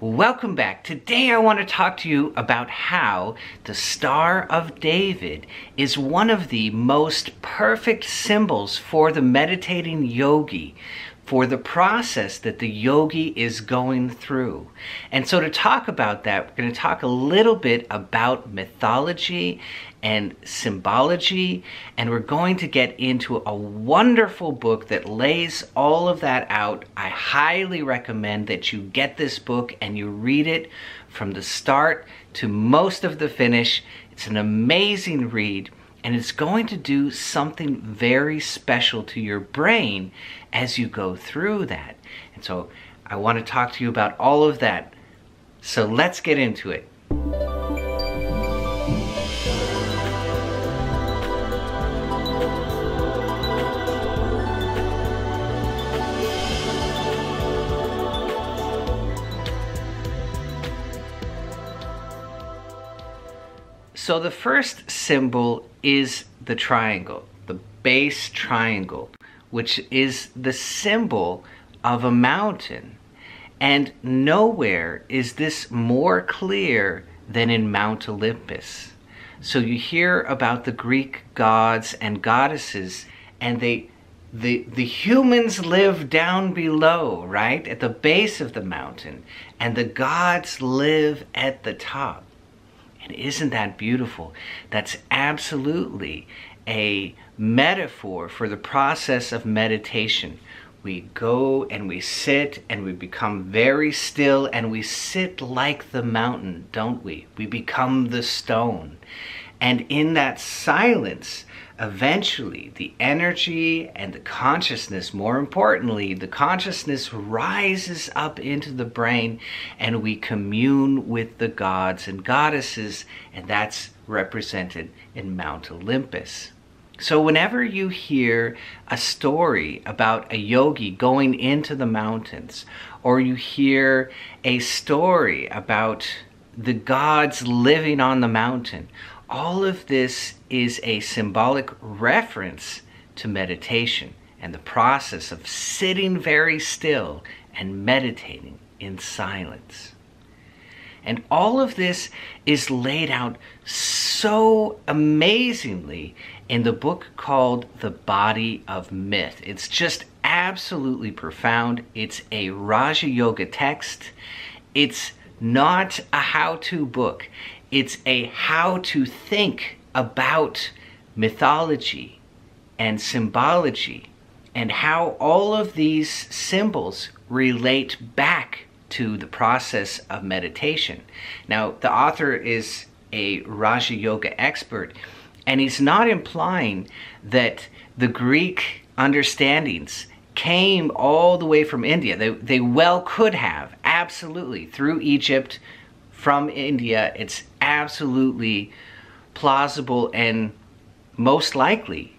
Welcome back. Today I want to talk to you about how the Star of David is one of the most perfect symbols for the meditating yogi, for the process that the yogi is going through. And so to talk about that, we're going to talk a little bit about mythology and symbology, and we're going to get into a wonderful book that lays all of that out. I highly recommend that you get this book and you read it from the start to most of the finish. It's an amazing read and it's going to do something very special to your brain as you go through that. And so I want to talk to you about all of that. So let's get into it. So the first symbol is the triangle, the base triangle, which is the symbol of a mountain. And nowhere is this more clear than in Mount Olympus. So you hear about the Greek gods and goddesses, and they the the humans live down below, right? At the base of the mountain, and the gods live at the top. Isn't that beautiful? That's absolutely a metaphor for the process of meditation. We go and we sit and we become very still and we sit like the mountain, don't we? We become the stone. And in that silence, eventually the energy and the consciousness, more importantly, the consciousness rises up into the brain and we commune with the gods and goddesses, and that's represented in Mount Olympus. So, whenever you hear a story about a yogi going into the mountains, or you hear a story about the gods living on the mountain, all of this is a symbolic reference to meditation and the process of sitting very still and meditating in silence. And all of this is laid out so amazingly in the book called The Body of Myth. It's just absolutely profound. It's a Raja Yoga text. It's not a how to book. It's a how to think about mythology and symbology and how all of these symbols relate back to the process of meditation. Now, the author is a Raja Yoga expert, and he's not implying that the Greek understandings came all the way from India. They, they well could have, absolutely, through Egypt, from India. It's absolutely plausible and most likely.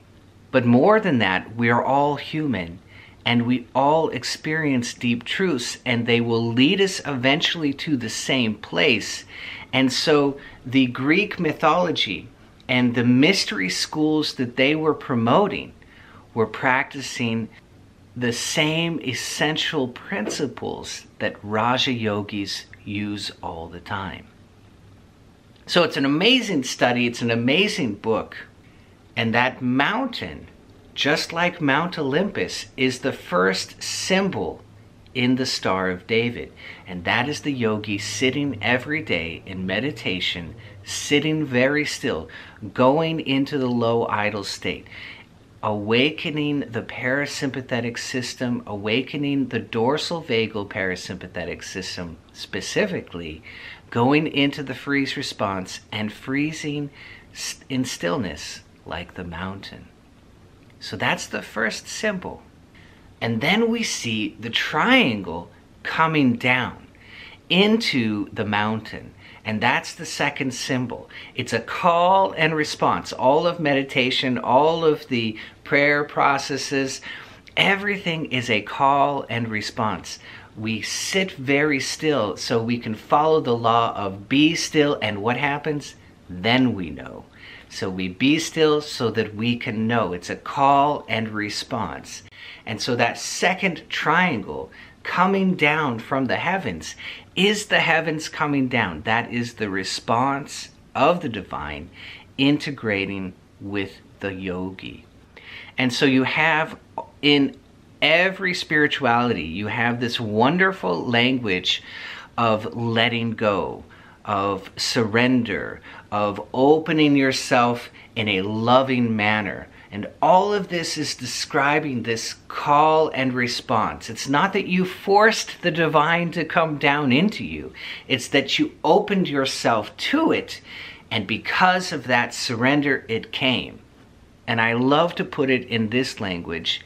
But more than that, we are all human and we all experience deep truths and they will lead us eventually to the same place. And so the Greek mythology and the mystery schools that they were promoting were practicing the same essential principles that Raja yogis use all the time. So it's an amazing study, it's an amazing book. And that mountain, just like Mount Olympus, is the first symbol in the Star of David. And that is the yogi sitting every day in meditation, sitting very still, going into the low idle state, awakening the parasympathetic system, awakening the dorsal vagal parasympathetic system specifically, going into the freeze response and freezing in stillness like the mountain. So that's the first symbol. And then we see the triangle coming down into the mountain. And that's the second symbol. It's a call and response. All of meditation, all of the prayer processes, everything is a call and response we sit very still so we can follow the law of be still and what happens? Then we know. So we be still so that we can know. It's a call and response. And so that second triangle coming down from the heavens is the heavens coming down. That is the response of the divine integrating with the yogi. And so you have in every spirituality, you have this wonderful language of letting go, of surrender, of opening yourself in a loving manner. And all of this is describing this call and response. It's not that you forced the divine to come down into you, it's that you opened yourself to it, and because of that surrender, it came. And I love to put it in this language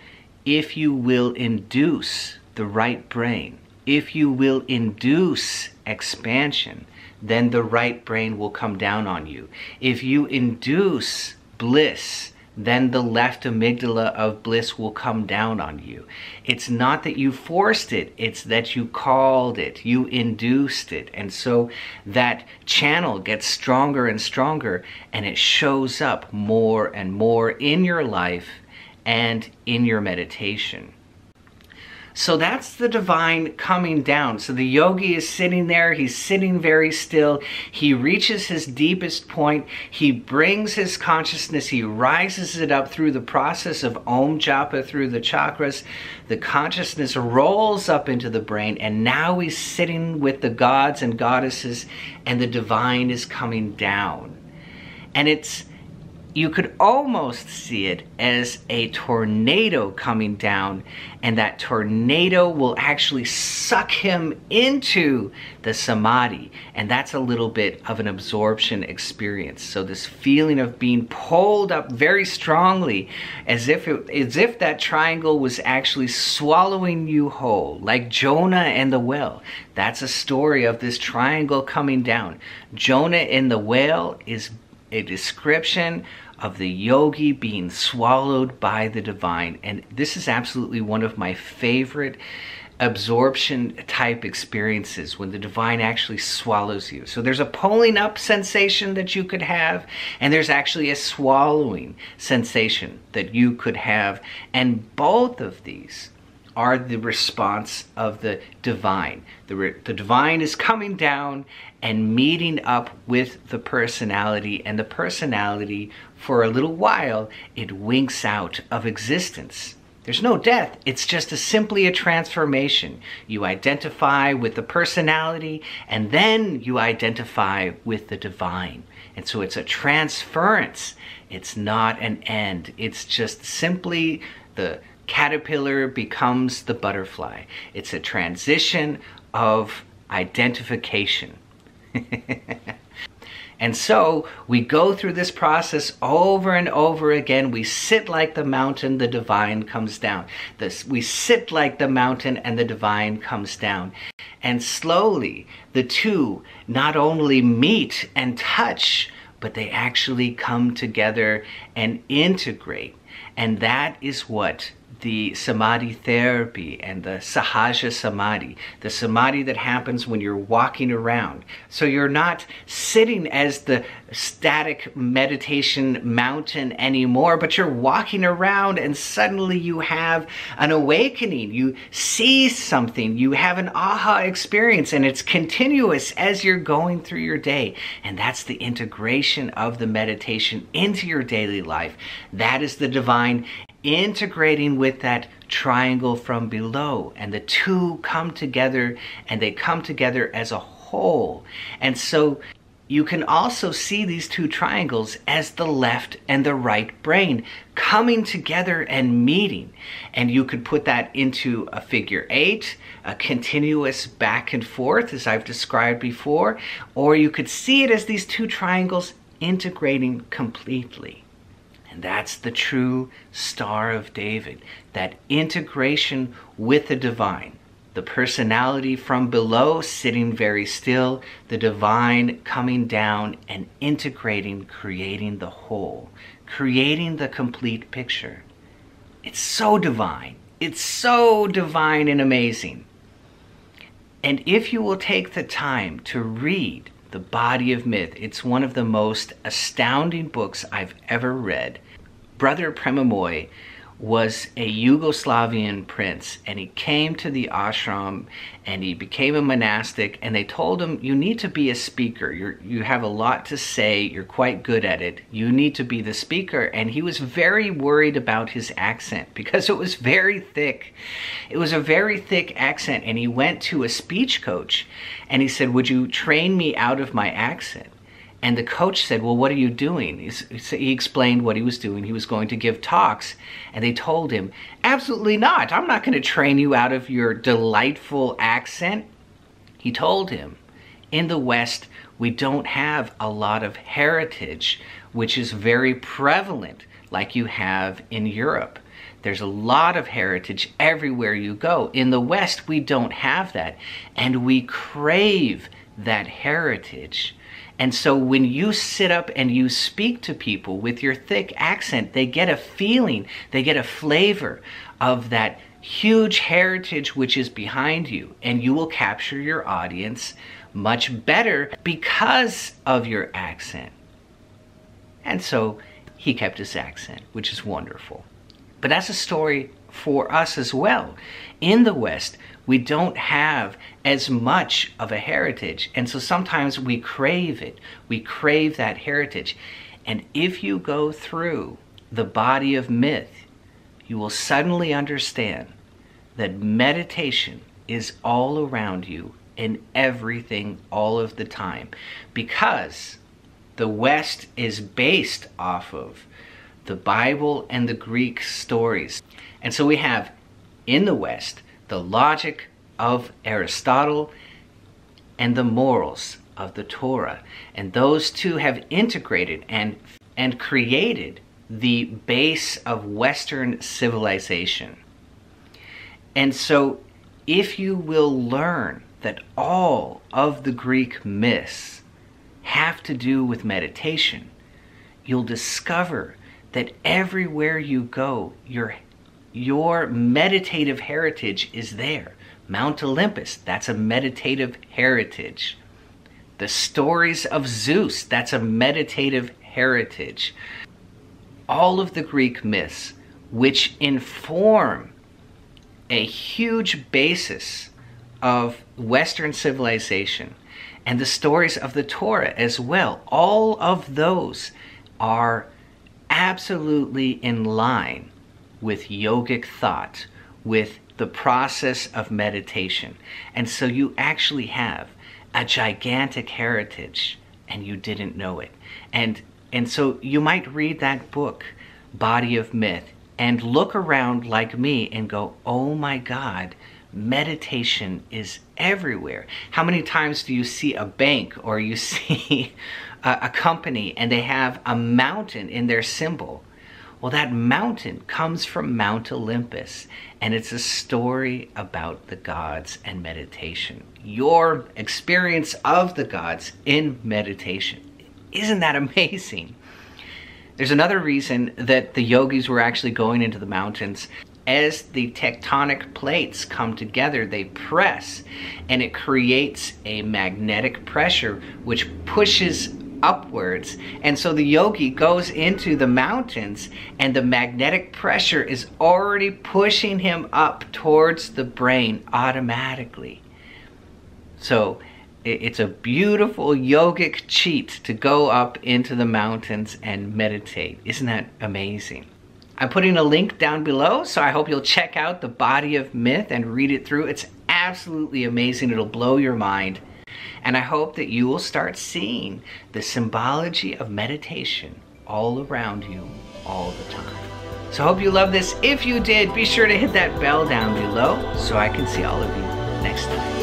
if you will induce the right brain, if you will induce expansion, then the right brain will come down on you. If you induce bliss, then the left amygdala of bliss will come down on you. It's not that you forced it, it's that you called it, you induced it. And so that channel gets stronger and stronger, and it shows up more and more in your life and in your meditation. So that's the divine coming down. So the yogi is sitting there, he's sitting very still. He reaches his deepest point. He brings his consciousness, he rises it up through the process of Om Japa through the chakras. The consciousness rolls up into the brain, and now he's sitting with the gods and goddesses, and the divine is coming down. And it's you could almost see it as a tornado coming down, and that tornado will actually suck him into the samadhi. And that's a little bit of an absorption experience. So this feeling of being pulled up very strongly, as if it, as if that triangle was actually swallowing you whole, like Jonah and the whale. That's a story of this triangle coming down. Jonah in the whale is a description of the yogi being swallowed by the divine. And this is absolutely one of my favorite absorption type experiences when the divine actually swallows you. So there's a pulling up sensation that you could have, and there's actually a swallowing sensation that you could have. And both of these are the response of the divine. The, the divine is coming down and meeting up with the personality, and the personality, for a little while, it winks out of existence. There's no death, it's just a, simply a transformation. You identify with the personality, and then you identify with the divine. And so it's a transference. It's not an end. It's just simply the caterpillar becomes the butterfly. It's a transition of identification. and so we go through this process over and over again. We sit like the mountain, the divine comes down. This, we sit like the mountain, and the divine comes down. And slowly, the two not only meet and touch, but they actually come together and integrate. And that is what the samadhi therapy and the sahaja samadhi, the samadhi that happens when you're walking around. So you're not sitting as the static meditation mountain anymore, but you're walking around and suddenly you have an awakening. You see something, you have an aha experience, and it's continuous as you're going through your day. And that's the integration of the meditation into your daily life. That is the divine integrating with that triangle from below. And the two come together and they come together as a whole. And so you can also see these two triangles as the left and the right brain coming together and meeting. And you could put that into a figure eight, a continuous back and forth, as I've described before, or you could see it as these two triangles integrating completely. And that's the true Star of David, that integration with the divine. The personality from below sitting very still, the divine coming down and integrating, creating the whole, creating the complete picture. It's so divine. It's so divine and amazing. And if you will take the time to read the Body of Myth. It's one of the most astounding books I've ever read. Brother Premamoy was a Yugoslavian prince and he came to the ashram and he became a monastic and they told him you need to be a speaker. You you have a lot to say. You're quite good at it. You need to be the speaker. And he was very worried about his accent because it was very thick. It was a very thick accent and he went to a speech coach and he said would you train me out of my accent and the coach said, Well, what are you doing? He explained what he was doing. He was going to give talks. And they told him, Absolutely not. I'm not going to train you out of your delightful accent. He told him, In the West, we don't have a lot of heritage, which is very prevalent, like you have in Europe. There's a lot of heritage everywhere you go. In the West, we don't have that. And we crave that heritage. And so when you sit up and you speak to people with your thick accent, they get a feeling, they get a flavor of that huge heritage which is behind you. And you will capture your audience much better because of your accent. And so he kept his accent, which is wonderful. But that's a story for us as well. In the West, we don't have as much of a heritage. And so sometimes we crave it. We crave that heritage. And if you go through the body of myth, you will suddenly understand that meditation is all around you in everything all of the time because the West is based off of the Bible and the Greek stories. And so we have in the West the logic of Aristotle and the morals of the Torah. And those two have integrated and, and created the base of Western civilization. And so, if you will learn that all of the Greek myths have to do with meditation, you'll discover that everywhere you go, your your meditative heritage is there. Mount Olympus, that's a meditative heritage. The stories of Zeus, that's a meditative heritage. All of the Greek myths, which inform a huge basis of Western civilization, and the stories of the Torah as well, all of those are absolutely in line with yogic thought, with the process of meditation. And so you actually have a gigantic heritage and you didn't know it. And and so you might read that book, Body of Myth, and look around like me and go, "Oh my god, meditation is everywhere." How many times do you see a bank or you see a, a company and they have a mountain in their symbol? Well, that mountain comes from Mount Olympus, and it's a story about the gods and meditation. Your experience of the gods in meditation. Isn't that amazing? There's another reason that the yogis were actually going into the mountains. As the tectonic plates come together, they press, and it creates a magnetic pressure which pushes upwards. And so the yogi goes into the mountains and the magnetic pressure is already pushing him up towards the brain automatically. So it's a beautiful yogic cheat to go up into the mountains and meditate. Isn't that amazing? I'm putting a link down below, so I hope you'll check out the body of myth and read it through. It's absolutely amazing. It'll blow your mind. And I hope that you will start seeing the symbology of meditation all around you all the time. So I hope you love this. If you did, be sure to hit that bell down below so I can see all of you next time.